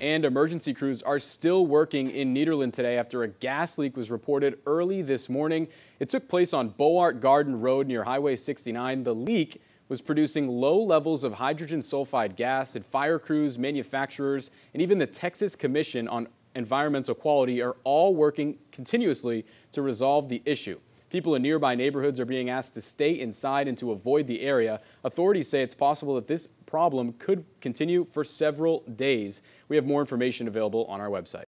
And emergency crews are still working in Nederland today after a gas leak was reported early this morning. It took place on Beauxart Garden Road near Highway 69. The leak was producing low levels of hydrogen sulfide gas, and fire crews, manufacturers, and even the Texas Commission on Environmental Quality are all working continuously to resolve the issue. People in nearby neighborhoods are being asked to stay inside and to avoid the area. Authorities say it's possible that this problem could continue for several days. We have more information available on our website.